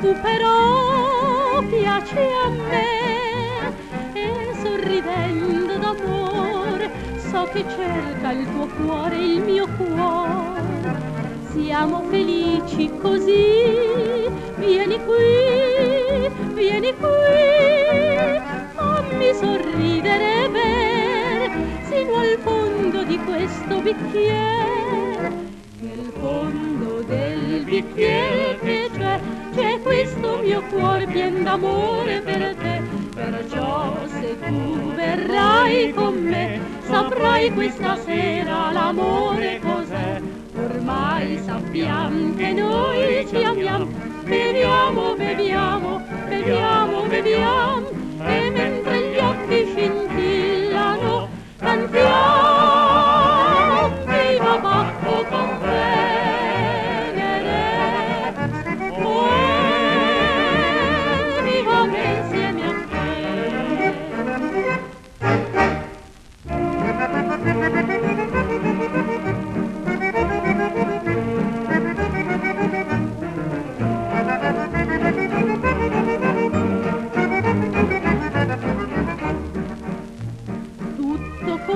tu però piaci a me e sorridendo d'amore so che cerca il tuo cuore il mio cuore. Siamo felici così vieni qui vieni qui fammi sorridere ver sino al fondo di questo bicchiere nel fondo del bicchiere mio cuore pien d'amore per te. Perciò se tu verrai con me saprai questa sera l'amore cos'è. Ormai sappiamo che noi ci amiamo. Beviamo beviamo beviamo beviamo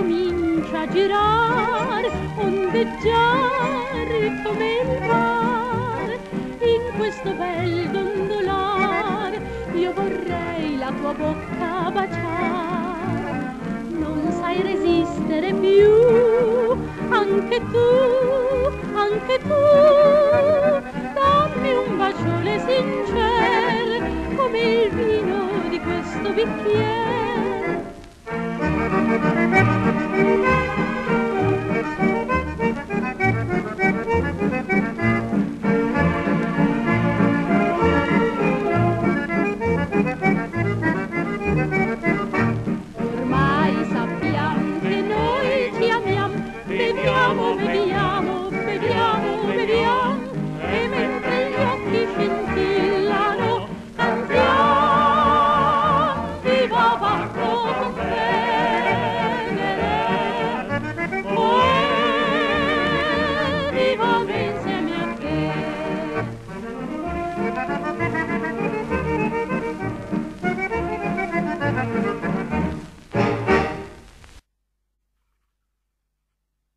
comincia a girar, ondeggiare come il mare. In questo bel gondolare io vorrei la tua bocca baciare. Non sai resistere più, anche tu, anche tu. Dammi un bacione sincero come il vino di questo bicchiere. vediamo, vediamo.